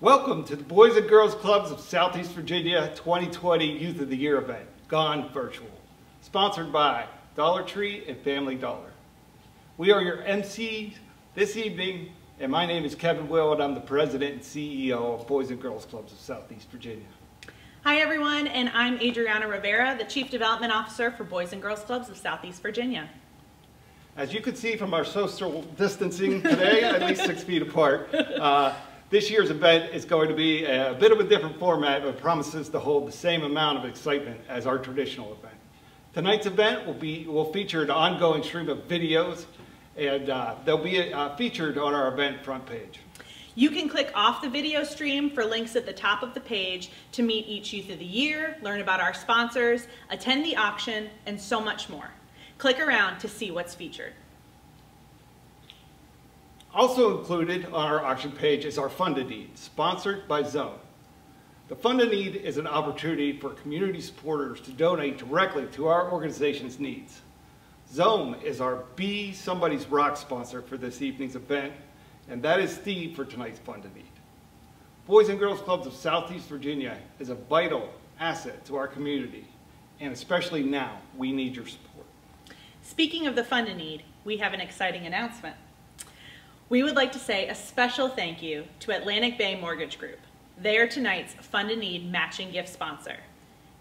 Welcome to the Boys and Girls Clubs of Southeast Virginia 2020 Youth of the Year event, Gone Virtual, sponsored by Dollar Tree and Family Dollar. We are your MCs this evening, and my name is Kevin Will, and I'm the president and CEO of Boys and Girls Clubs of Southeast Virginia. Hi everyone, and I'm Adriana Rivera, the Chief Development Officer for Boys and Girls Clubs of Southeast Virginia. As you can see from our social distancing today, at least six feet apart, uh, this year's event is going to be a bit of a different format, but promises to hold the same amount of excitement as our traditional event. Tonight's event will, be, will feature an ongoing stream of videos, and uh, they'll be uh, featured on our event front page. You can click off the video stream for links at the top of the page to meet each Youth of the Year, learn about our sponsors, attend the auction, and so much more. Click around to see what's featured. Also included on our auction page is our Fund a Need, sponsored by Zone. The Fund a Need is an opportunity for community supporters to donate directly to our organization's needs. Zone is our Be Somebody's Rock sponsor for this evening's event and that is Steve for tonight's Fund a Need. Boys and Girls Clubs of Southeast Virginia is a vital asset to our community, and especially now, we need your support. Speaking of the Fund a Need, we have an exciting announcement. We would like to say a special thank you to Atlantic Bay Mortgage Group. They are tonight's Fund a Need matching gift sponsor.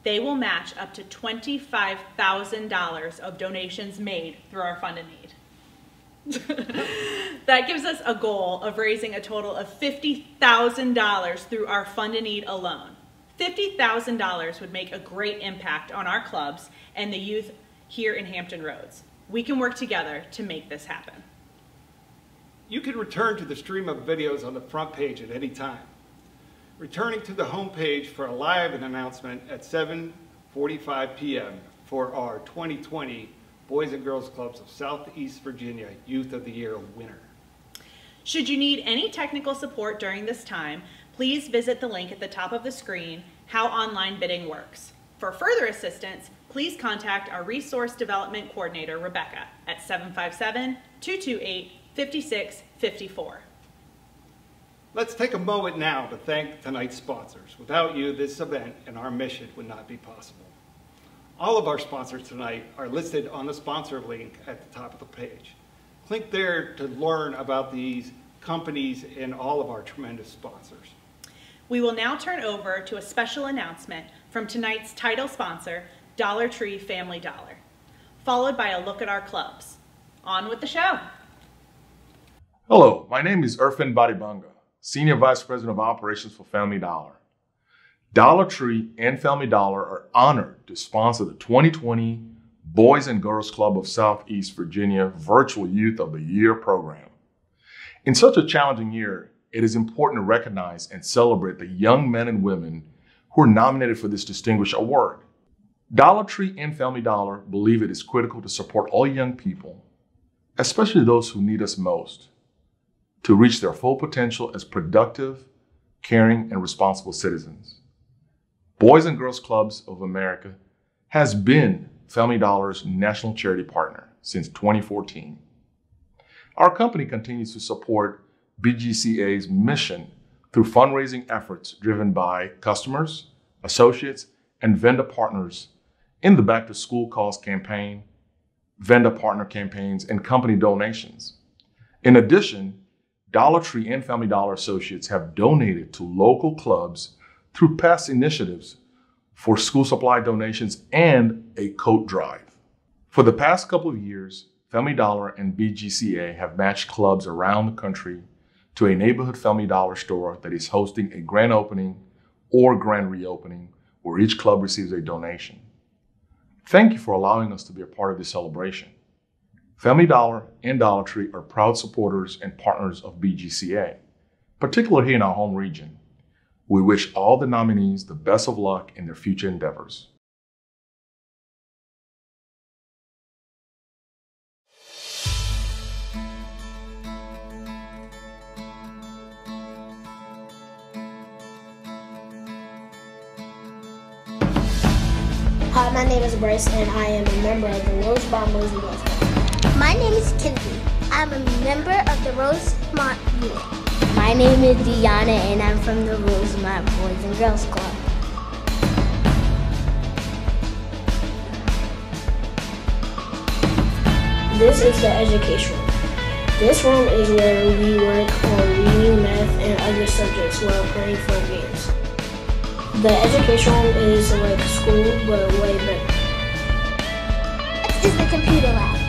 They will match up to $25,000 of donations made through our Fund a Need. that gives us a goal of raising a total of $50,000 through our Fund a Need alone. $50,000 would make a great impact on our clubs and the youth here in Hampton Roads. We can work together to make this happen. You can return to the stream of videos on the front page at any time. Returning to the home page for a live announcement at 7.45 p.m. for our 2020 Boys and Girls Clubs of Southeast Virginia Youth of the Year winner. Should you need any technical support during this time, please visit the link at the top of the screen, How Online Bidding Works. For further assistance, please contact our Resource Development Coordinator, Rebecca, at 757-228-5654. Let's take a moment now to thank tonight's sponsors. Without you, this event and our mission would not be possible. All of our sponsors tonight are listed on the sponsor link at the top of the page. Click there to learn about these companies and all of our tremendous sponsors. We will now turn over to a special announcement from tonight's title sponsor, Dollar Tree Family Dollar, followed by a look at our clubs. On with the show. Hello, my name is Irfan Badibanga, Senior Vice President of Operations for Family Dollar. Dollar Tree and Family Dollar are honored to sponsor the 2020 Boys and Girls Club of Southeast Virginia Virtual Youth of the Year program. In such a challenging year, it is important to recognize and celebrate the young men and women who are nominated for this distinguished award. Dollar Tree and Family Dollar believe it is critical to support all young people, especially those who need us most, to reach their full potential as productive, caring, and responsible citizens. Boys and Girls Clubs of America has been Family Dollar's national charity partner since 2014. Our company continues to support BGCA's mission through fundraising efforts driven by customers, associates, and vendor partners in the Back to School Cause campaign, vendor partner campaigns, and company donations. In addition, Dollar Tree and Family Dollar associates have donated to local clubs through past initiatives for school supply donations and a coat drive. For the past couple of years, Family Dollar and BGCA have matched clubs around the country to a neighborhood Family Dollar store that is hosting a grand opening or grand reopening where each club receives a donation. Thank you for allowing us to be a part of this celebration. Family Dollar and Dollar Tree are proud supporters and partners of BGCA, particularly here in our home region. We wish all the nominees the best of luck in their future endeavors. Hi, my name is Bryce, and I am a member of the Rose Rosemont Mosey My name is Kinsey. I'm a member of the Rosemont unit. My name is Deanna and I'm from the Rosemont Boys and Girls Club. This is the education room. This room is where we work on reading, math, and other subjects while playing fun games. The education room is like school, but way better. This is the computer lab.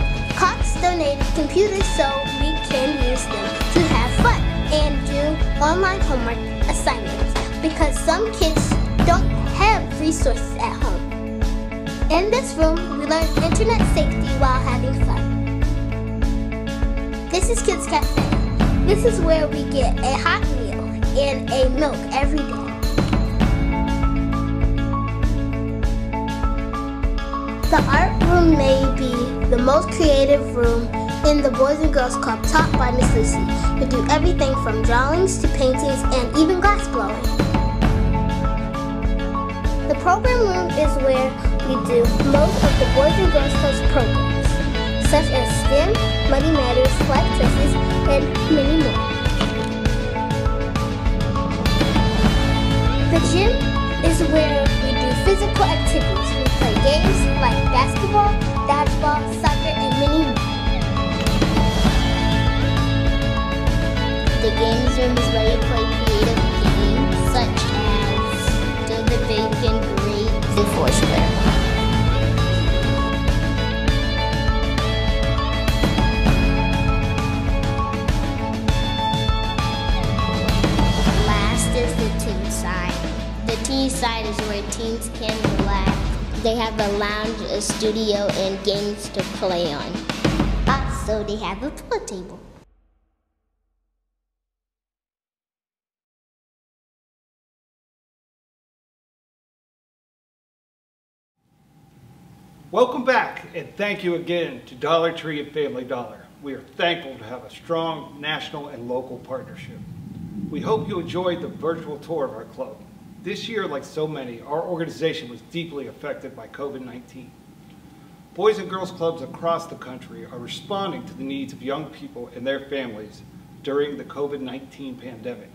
Donated computers so we can use them to have fun and do online homework assignments because some kids don't have resources at home. In this room, we learn internet safety while having fun. This is Kids Cafe. This is where we get a hot meal and a milk every day. The art room may be the most creative room in the Boys and Girls Club taught by Miss Lucy. We do everything from drawings to paintings and even glass blowing. The program room is where we do most of the Boys and Girls Club's programs, such as STEM, Money Matters, Life Choices, and many more. The gym is where physical activities. We play games like basketball, dodgeball, soccer, and more. The games room is where you play creative games such as David Bacon, Great, and Foursquare. Last is the teen side. The teen side is where teens can relax. They have a lounge, a studio, and games to play on. Ah, also, they have a pool table. Welcome back, and thank you again to Dollar Tree and Family Dollar. We are thankful to have a strong national and local partnership. We hope you enjoyed the virtual tour of our club. This year, like so many, our organization was deeply affected by COVID-19. Boys and Girls Clubs across the country are responding to the needs of young people and their families during the COVID-19 pandemic.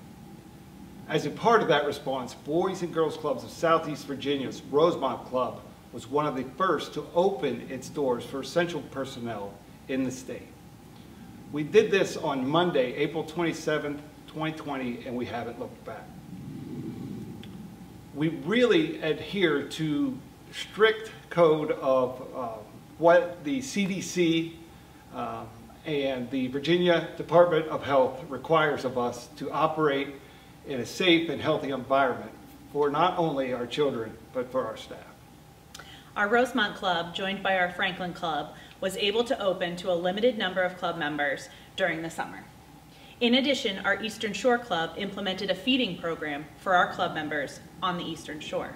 As a part of that response, Boys and Girls Clubs of Southeast Virginia's Rosemont Club was one of the first to open its doors for essential personnel in the state. We did this on Monday, April 27, 2020, and we haven't looked back. We really adhere to strict code of uh, what the CDC uh, and the Virginia Department of Health requires of us to operate in a safe and healthy environment for not only our children, but for our staff. Our Rosemont Club, joined by our Franklin Club, was able to open to a limited number of club members during the summer. In addition, our Eastern Shore Club implemented a feeding program for our club members on the Eastern Shore.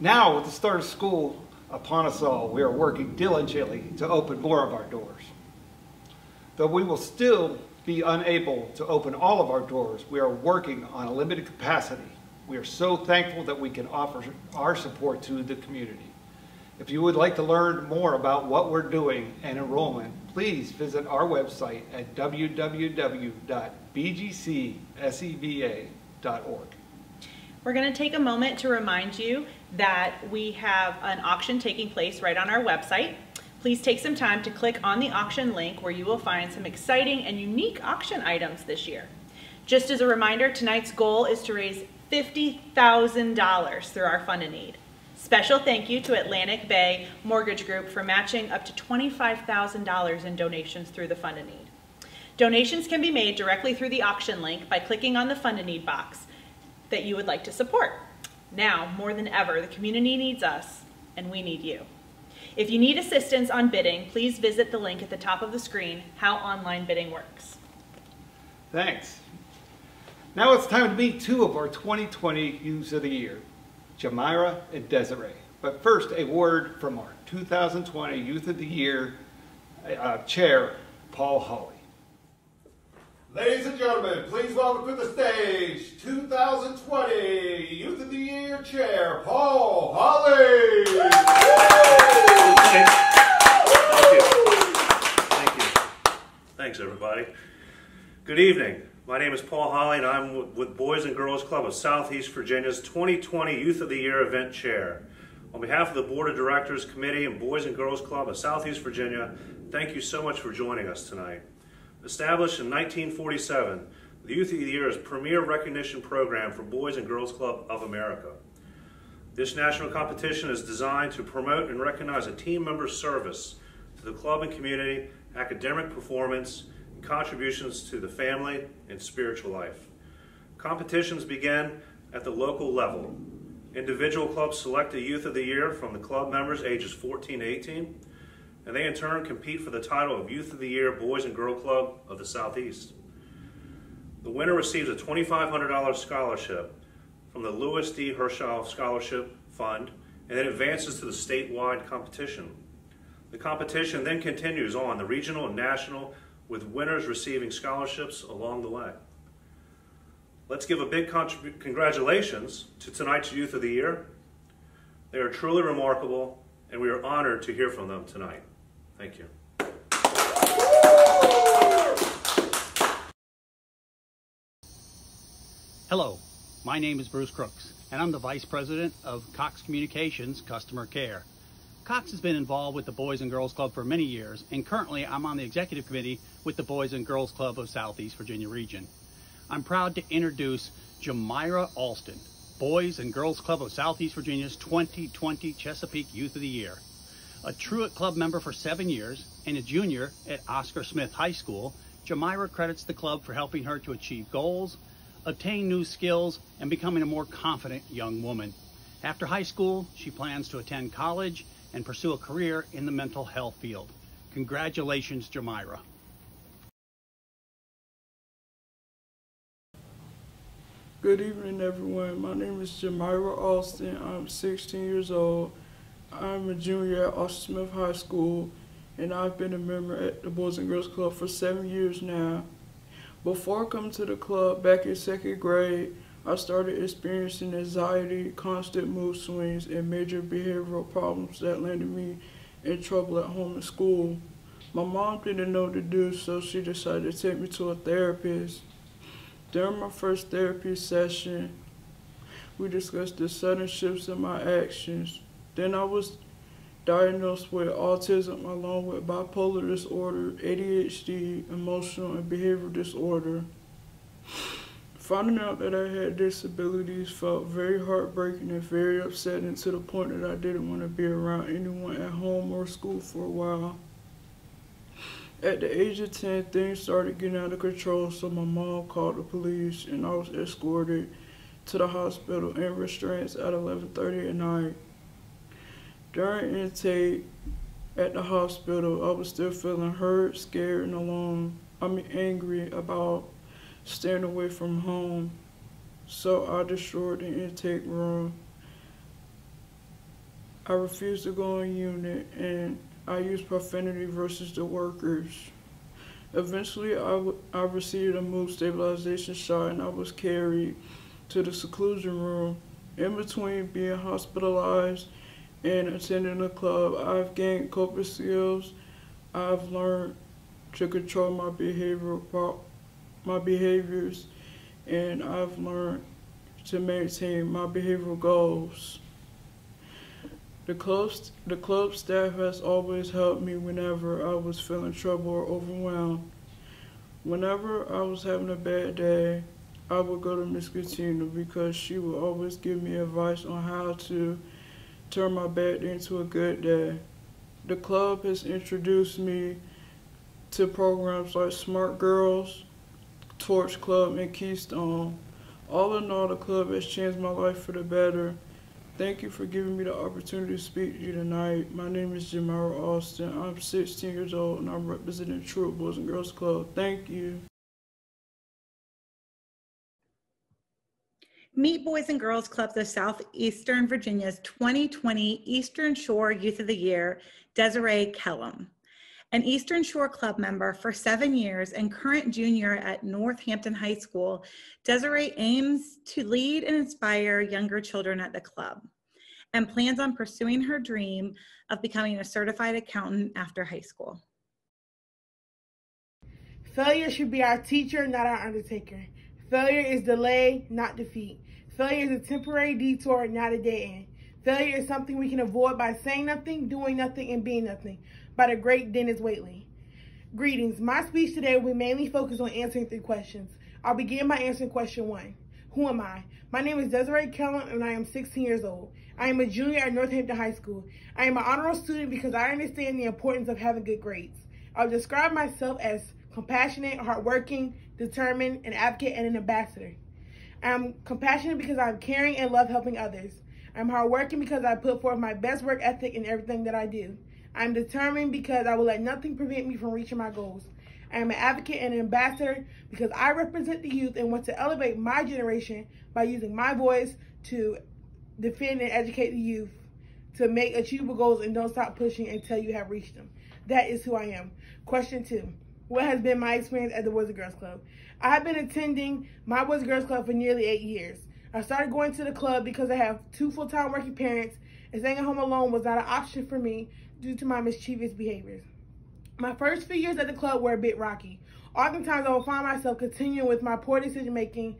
Now, with the start of school upon us all, we are working diligently to open more of our doors. Though we will still be unable to open all of our doors, we are working on a limited capacity. We are so thankful that we can offer our support to the community. If you would like to learn more about what we're doing and enrollment, please visit our website at www.bgcseva.org. We're going to take a moment to remind you that we have an auction taking place right on our website. Please take some time to click on the auction link where you will find some exciting and unique auction items this year. Just as a reminder, tonight's goal is to raise $50,000 through our Fund a Need. Special thank you to Atlantic Bay Mortgage Group for matching up to $25,000 in donations through the Fund a Need. Donations can be made directly through the auction link by clicking on the Fund a Need box that you would like to support. Now, more than ever, the community needs us and we need you. If you need assistance on bidding, please visit the link at the top of the screen, how online bidding works. Thanks. Now it's time to meet two of our 2020 Youths of the Year, Jamira and Desiree. But first, a word from our 2020 Youth of the Year uh, Chair, Paul Hawley. Ladies and gentlemen, please welcome to the stage 2020 Youth of the Year Chair, Paul Holly. Thank you. Thank you. Thanks, everybody. Good evening. My name is Paul Holly, and I'm with Boys and Girls Club of Southeast Virginia's 2020 Youth of the Year event chair. On behalf of the Board of Directors Committee and Boys and Girls Club of Southeast Virginia, thank you so much for joining us tonight. Established in 1947, the Youth of the Year is a premier recognition program for Boys and Girls Club of America. This national competition is designed to promote and recognize a team member's service to the club and community, academic performance, contributions to the family and spiritual life. Competitions begin at the local level. Individual clubs select a Youth of the Year from the club members ages 14 to 18, and they in turn compete for the title of Youth of the Year Boys and Girl Club of the Southeast. The winner receives a $2,500 scholarship from the Lewis D. Herschel Scholarship Fund and then advances to the statewide competition. The competition then continues on the regional and national with winners receiving scholarships along the way. Let's give a big congratulations to tonight's Youth of the Year. They are truly remarkable, and we are honored to hear from them tonight. Thank you. Hello, my name is Bruce Crooks, and I'm the Vice President of Cox Communications Customer Care. Cox has been involved with the Boys and Girls Club for many years, and currently I'm on the Executive Committee with the Boys and Girls Club of Southeast Virginia Region. I'm proud to introduce Jamira Alston, Boys and Girls Club of Southeast Virginia's 2020 Chesapeake Youth of the Year. A Truett Club member for seven years and a junior at Oscar Smith High School, Jamira credits the club for helping her to achieve goals, obtain new skills, and becoming a more confident young woman. After high school, she plans to attend college and pursue a career in the mental health field. Congratulations, Jamira. Good evening, everyone. My name is Jamira Alston. I'm 16 years old. I'm a junior at Oscar Smith High School, and I've been a member at the Boys and Girls Club for seven years now. Before coming to the club back in second grade, I started experiencing anxiety, constant mood swings, and major behavioral problems that landed me in trouble at home and school. My mom didn't know what to do, so she decided to take me to a therapist. During my first therapy session, we discussed the sudden shifts in my actions. Then I was diagnosed with autism along with bipolar disorder, ADHD, emotional and behavioral disorder. Finding out that I had disabilities felt very heartbreaking and very upsetting to the point that I didn't want to be around anyone at home or school for a while. At the age of 10, things started getting out of control, so my mom called the police and I was escorted to the hospital in restraints at 11:30 at night. During intake at the hospital, I was still feeling hurt, scared, and alone. I mean, angry about staying away from home. So I destroyed the intake room. I refused to go in unit and I used profanity versus the workers. Eventually, I, I received a mood stabilization shot and I was carried to the seclusion room. In between being hospitalized and attending the club, I've gained coping skills. I've learned to control my behavioral my behaviors, and I've learned to maintain my behavioral goals. The club, the club staff has always helped me whenever I was feeling trouble or overwhelmed. Whenever I was having a bad day, I would go to Miss Katina because she would always give me advice on how to turn my bad day into a good day. The club has introduced me to programs like Smart Girls, Torch Club, and Keystone. All in all, the club has changed my life for the better. Thank you for giving me the opportunity to speak to you tonight. My name is Jamara Alston. I'm 16 years old and I'm representing Truett Boys and Girls Club. Thank you. Meet Boys and Girls Clubs of Southeastern Virginia's 2020 Eastern Shore Youth of the Year, Desiree Kellum. An Eastern Shore Club member for seven years and current junior at Northampton High School, Desiree aims to lead and inspire younger children at the club and plans on pursuing her dream of becoming a certified accountant after high school. Failure should be our teacher, not our undertaker. Failure is delay, not defeat. Failure is a temporary detour, not a dead end. Failure is something we can avoid by saying nothing, doing nothing, and being nothing. By the great Dennis Waitley. Greetings. My speech today will mainly focused on answering three questions. I'll begin by answering question one. Who am I? My name is Desiree Kellum and I am 16 years old. I am a junior at Northampton High School. I am an honor roll student because I understand the importance of having good grades. I'll describe myself as compassionate, hardworking, determined, an advocate, and an ambassador. I'm compassionate because I'm caring and love helping others. I'm hardworking because I put forth my best work ethic in everything that I do. I'm determined because I will let nothing prevent me from reaching my goals. I am an advocate and an ambassador because I represent the youth and want to elevate my generation by using my voice to defend and educate the youth to make achievable goals and don't stop pushing until you have reached them. That is who I am. Question two. What has been my experience at the Boys and Girls Club? I have been attending my Boys and Girls Club for nearly eight years. I started going to the club because I have two full-time working parents and staying at home alone was not an option for me due to my mischievous behaviors. My first few years at the club were a bit rocky. Oftentimes I would find myself continuing with my poor decision making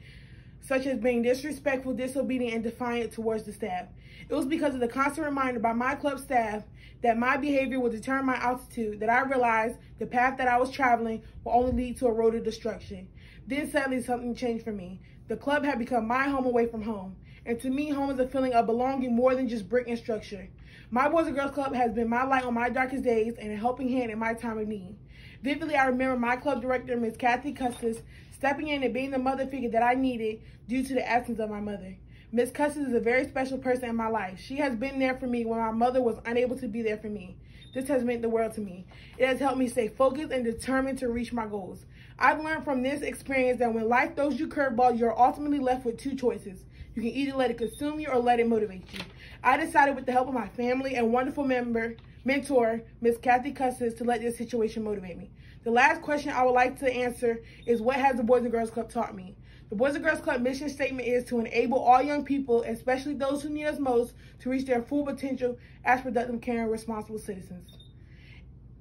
such as being disrespectful, disobedient, and defiant towards the staff. It was because of the constant reminder by my club staff that my behavior would determine my altitude that I realized the path that I was traveling will only lead to a road of destruction. Then suddenly something changed for me. The club had become my home away from home. And to me, home is a feeling of belonging more than just brick and structure. My Boys and Girls Club has been my light on my darkest days and a helping hand in my time of need. Vividly, I remember my club director, Ms. Kathy Custis, stepping in and being the mother figure that I needed due to the absence of my mother. Miss Custis is a very special person in my life. She has been there for me when my mother was unable to be there for me. This has meant the world to me. It has helped me stay focused and determined to reach my goals. I've learned from this experience that when life throws you curveballs, you're ultimately left with two choices. You can either let it consume you or let it motivate you. I decided with the help of my family and wonderful member, mentor, Miss Kathy Custis, to let this situation motivate me. The last question I would like to answer is what has the Boys and Girls Club taught me? The Boys and Girls Club mission statement is to enable all young people, especially those who need us most, to reach their full potential as productive, caring, responsible citizens.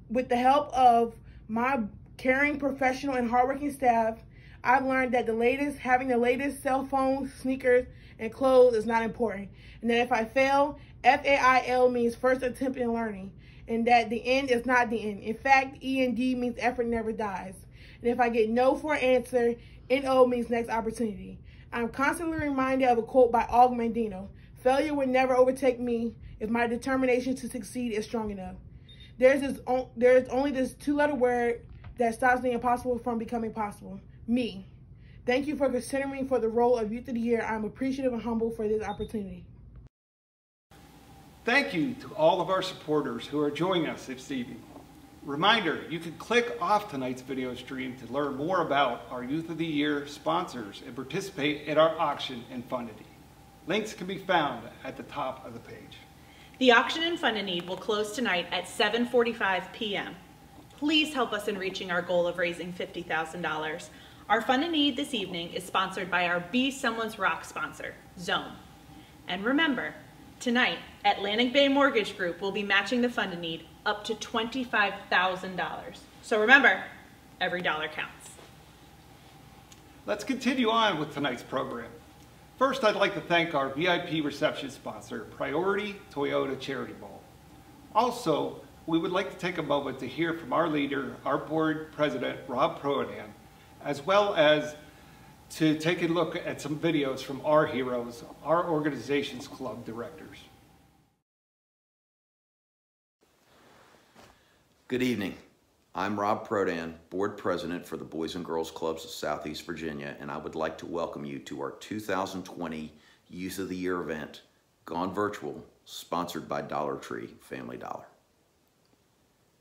With the help of my caring, professional, and hardworking staff, I've learned that the latest, having the latest cell phones, sneakers, and clothes is not important. And that if I fail, F-A-I-L means first attempt in learning and that the end is not the end. In fact, END means effort never dies. And if I get no for an answer, NO means next opportunity. I'm constantly reminded of a quote by Og Mandino. Failure will never overtake me if my determination to succeed is strong enough. There's, this, there's only this two-letter word that stops the impossible from becoming possible. Me. Thank you for considering me for the role of Youth of the Year. I'm appreciative and humble for this opportunity. Thank you to all of our supporters who are joining us this evening. Reminder, you can click off tonight's video stream to learn more about our Youth of the Year sponsors and participate in our auction and Fund a Need. Links can be found at the top of the page. The auction and Fund a Need will close tonight at 7.45 p.m. Please help us in reaching our goal of raising $50,000. Our Fund a Need this evening is sponsored by our Be Someone's Rock sponsor, Zone. And remember, Tonight, Atlantic Bay Mortgage Group will be matching the Fund a Need up to $25,000. So remember, every dollar counts. Let's continue on with tonight's program. First, I'd like to thank our VIP reception sponsor, Priority Toyota Charity Bowl. Also, we would like to take a moment to hear from our leader, our board president, Rob Prodan, as well as to take a look at some videos from our heroes, our organization's club directors. Good evening. I'm Rob Prodan, Board President for the Boys and Girls Clubs of Southeast Virginia, and I would like to welcome you to our 2020 Youth of the Year event, Gone Virtual, sponsored by Dollar Tree Family Dollar.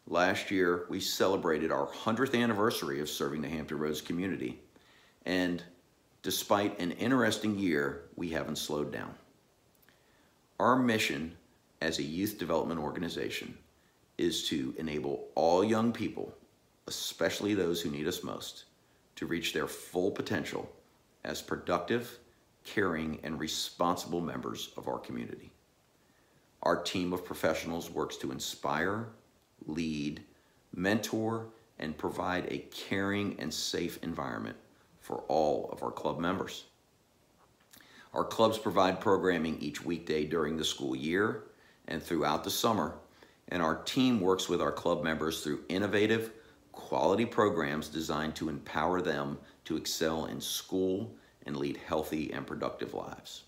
Last year, we celebrated our 100th anniversary of serving the Hampton Roads community, and Despite an interesting year, we haven't slowed down. Our mission as a youth development organization is to enable all young people, especially those who need us most, to reach their full potential as productive, caring, and responsible members of our community. Our team of professionals works to inspire, lead, mentor, and provide a caring and safe environment for all of our club members. Our clubs provide programming each weekday during the school year and throughout the summer, and our team works with our club members through innovative, quality programs designed to empower them to excel in school and lead healthy and productive lives.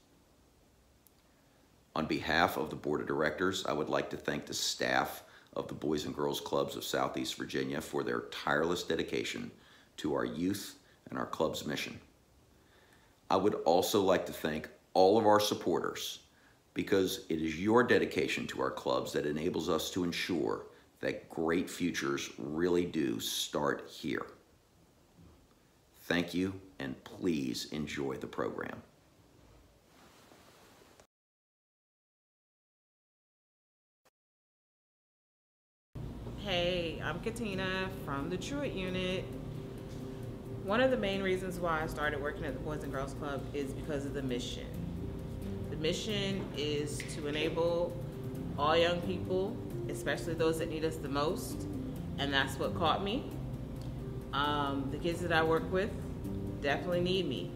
On behalf of the Board of Directors, I would like to thank the staff of the Boys and Girls Clubs of Southeast Virginia for their tireless dedication to our youth and our club's mission. I would also like to thank all of our supporters because it is your dedication to our clubs that enables us to ensure that great futures really do start here. Thank you, and please enjoy the program. I'm Katina from the Truett Unit. One of the main reasons why I started working at the Boys and Girls Club is because of the mission. The mission is to enable all young people, especially those that need us the most, and that's what caught me. Um, the kids that I work with definitely need me.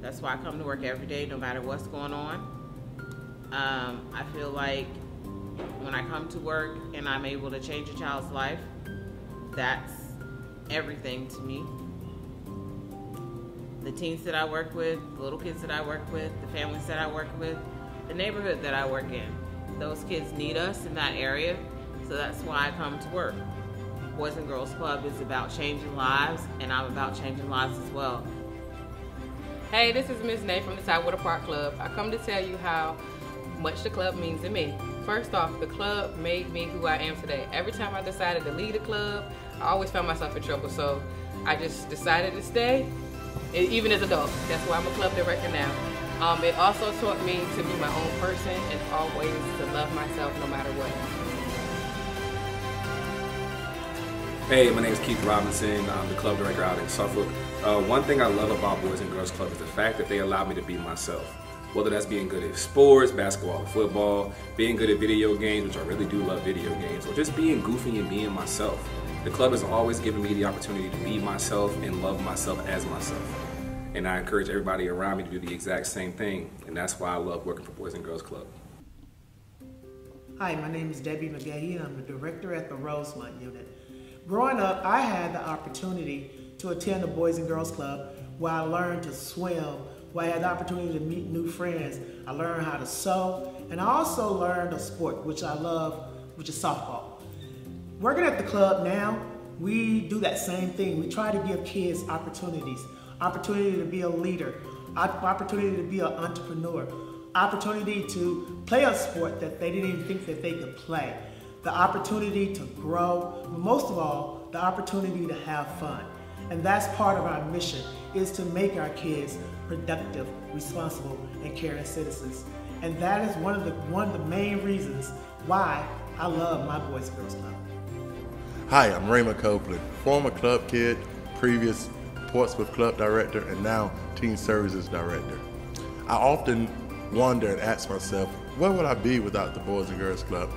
That's why I come to work every day, no matter what's going on. Um, I feel like when I come to work and I'm able to change a child's life, that's everything to me. The teens that I work with, the little kids that I work with, the families that I work with, the neighborhood that I work in, those kids need us in that area, so that's why I come to work. Boys and Girls Club is about changing lives, and I'm about changing lives as well. Hey, this is Miss Nay from the Tidewater Park Club. I come to tell you how much the club means to me. First off, the club made me who I am today. Every time I decided to leave the club, I always found myself in trouble. So I just decided to stay, even as an adult. That's why I'm a club director now. Um, it also taught me to be my own person and always to love myself no matter what. Hey, my name is Keith Robinson. I'm the club director out in Suffolk. Uh, one thing I love about Boys and Girls Club is the fact that they allow me to be myself whether that's being good at sports, basketball, football, being good at video games, which I really do love video games, or just being goofy and being myself. The club has always given me the opportunity to be myself and love myself as myself. And I encourage everybody around me to do the exact same thing, and that's why I love working for Boys and Girls Club. Hi, my name is Debbie McGahee, and I'm the director at the Rosemont Unit. Growing up, I had the opportunity to attend the Boys and Girls Club where I learned to swim, where I had the opportunity to meet new friends. I learned how to sew, and I also learned a sport which I love, which is softball. Working at the club now, we do that same thing. We try to give kids opportunities, opportunity to be a leader, opportunity to be an entrepreneur, opportunity to play a sport that they didn't even think that they could play, the opportunity to grow, but most of all, the opportunity to have fun. And that's part of our mission, is to make our kids productive, responsible, and caring citizens. And that is one of the one of the main reasons why I love my Boys and Girls Club. Hi, I'm Raymond Copeland, former club kid, previous Portsmouth club director, and now teen services director. I often wonder and ask myself, where would I be without the Boys and Girls Club?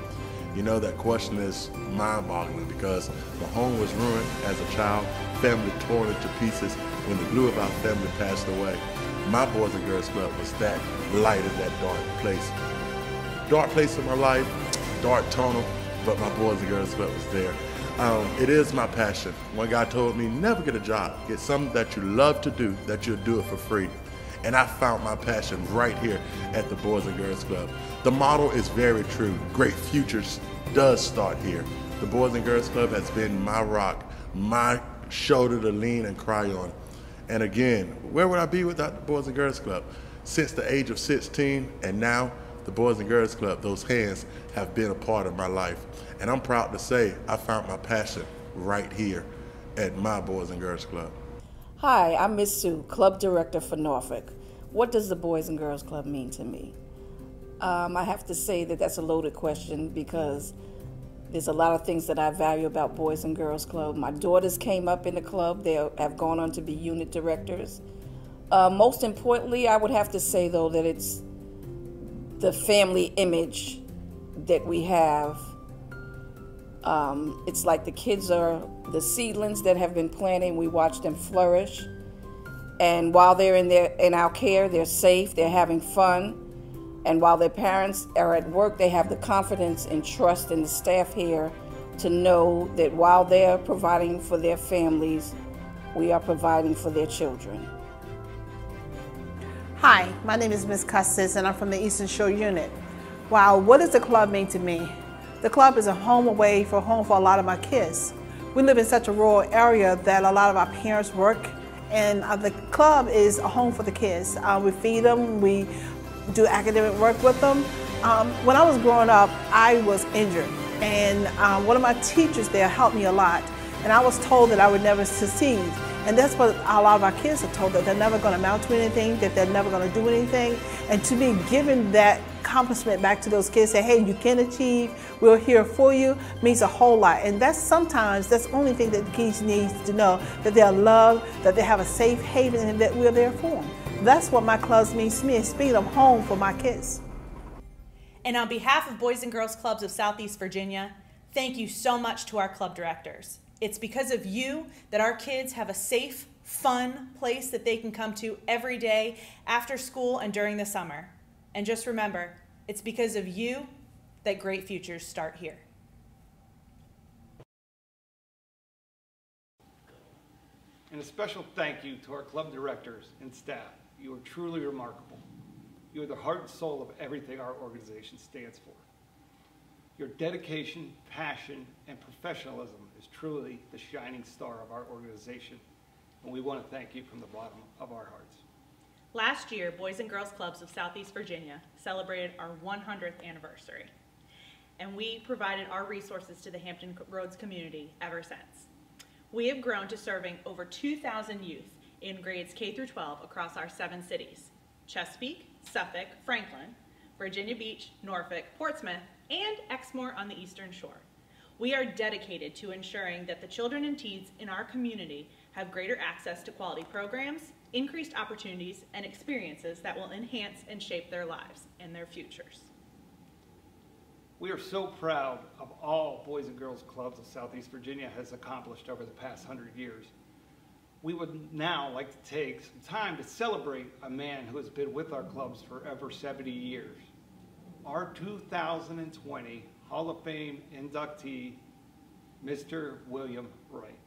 You know, that question is mind boggling because my home was ruined as a child, family torn into pieces when the glue of our family passed away. My Boys and Girls Club was that light in that dark place. Dark place in my life, dark tunnel, but my Boys and Girls Club was there. Um, it is my passion. One guy told me, never get a job. Get something that you love to do, that you'll do it for free. And I found my passion right here at the Boys and Girls Club. The model is very true. Great futures does start here. The Boys and Girls Club has been my rock, my shoulder to lean and cry on. And again, where would I be without the Boys and Girls Club? Since the age of 16 and now the Boys and Girls Club, those hands have been a part of my life. And I'm proud to say I found my passion right here at my Boys and Girls Club. Hi, I'm Miss Sue, Club Director for Norfolk. What does the Boys and Girls Club mean to me? Um, I have to say that that's a loaded question because there's a lot of things that I value about Boys and Girls Club. My daughters came up in the club, they have gone on to be unit directors. Uh, most importantly, I would have to say, though, that it's the family image that we have. Um, it's like the kids are the seedlings that have been planted, we watch them flourish. And while they're in their in our care, they're safe, they're having fun. And while their parents are at work, they have the confidence and trust in the staff here to know that while they're providing for their families, we are providing for their children. Hi, my name is Ms. Custis and I'm from the Eastern Shore Unit. Wow, what does the club mean to me? The club is a home away for home for a lot of my kids. We live in such a rural area that a lot of our parents work and uh, the club is a home for the kids. Uh, we feed them, we do academic work with them. Um, when I was growing up, I was injured and um, one of my teachers there helped me a lot and I was told that I would never succeed. And that's what a lot of our kids are told, that they're never going to amount to anything, that they're never going to do anything. And to be given that accomplishment back to those kids, say, hey, you can achieve, we're here for you, means a whole lot. And that's sometimes, that's the only thing that kids need to know, that they're loved, that they have a safe haven, and that we're there for them. That's what my clubs means to me, is being a home for my kids. And on behalf of Boys and Girls Clubs of Southeast Virginia, thank you so much to our club directors. It's because of you that our kids have a safe, fun place that they can come to every day after school and during the summer. And just remember, it's because of you that great futures start here. And a special thank you to our club directors and staff. You are truly remarkable. You are the heart and soul of everything our organization stands for. Your dedication, passion, and professionalism is truly the shining star of our organization, and we want to thank you from the bottom of our hearts. Last year, Boys and Girls Clubs of Southeast Virginia celebrated our 100th anniversary, and we provided our resources to the Hampton Roads community ever since. We have grown to serving over 2,000 youth in grades K through 12 across our seven cities, Chesapeake, Suffolk, Franklin, Virginia Beach, Norfolk, Portsmouth, and Exmore on the Eastern Shore. We are dedicated to ensuring that the children and teens in our community have greater access to quality programs, increased opportunities, and experiences that will enhance and shape their lives and their futures. We are so proud of all Boys and Girls Clubs of Southeast Virginia has accomplished over the past hundred years. We would now like to take some time to celebrate a man who has been with our clubs for over 70 years our 2020 Hall of Fame inductee, Mr. William Wright.